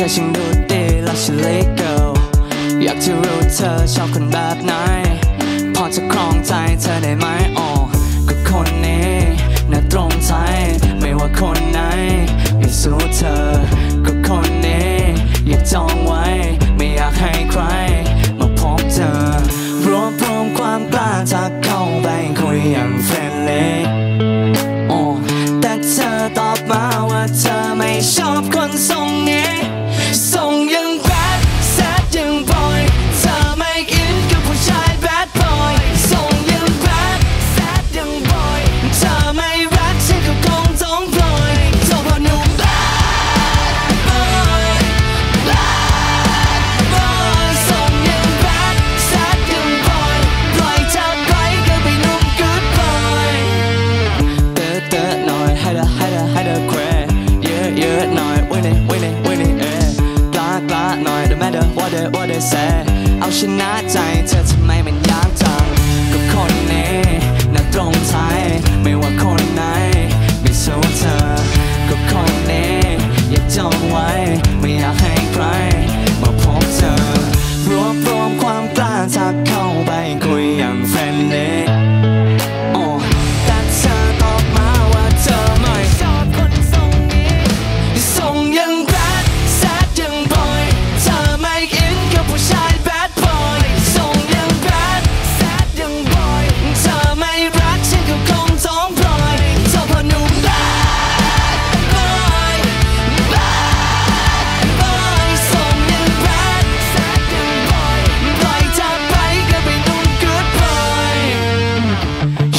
ธอช่างดูดีและฉันเลยเกิลอยากจะรู้เธอชอบคนแบบไหน พอจะครองใจเธอได้ไหมอ๋อก็คนนี้น่าตรงใจ ไม่ว่าคนไหนไม่สู้เธอ ก็คนนี้อยากจองไว้ ไม่อยากให้ใคร มาพบเธอ รวบรวมความกล้าจะเข้าไปคุยอย่างเฟร matter what they what they say เอาชนะใจเธอทำไมมันยากจังกับคนนี้น่าตรงใจ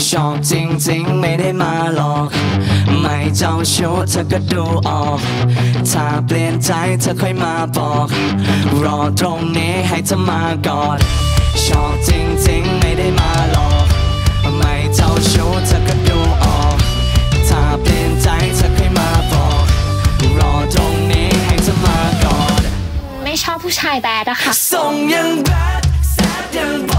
ชอบจริงๆ ไม่ได้มาหลอก ไม่เจ้าชู้เธอก็ดูออก ถ้าเปลี่ยนใจเธอค่อยมาบอก รอตรงนี้ให้เธอมาก่อนชอบจริงๆ ไม่ได้มาหลอก ไม่เจ้าชู้เธอก็ดูออก ถ้าเปลี่ยนใจเธอค่อยมาบอก รอตรงนี้ให้เธอมาก่อนไม่ชอบผู้ชายแบดอะค่ะทรงยังแบดแซดยังบ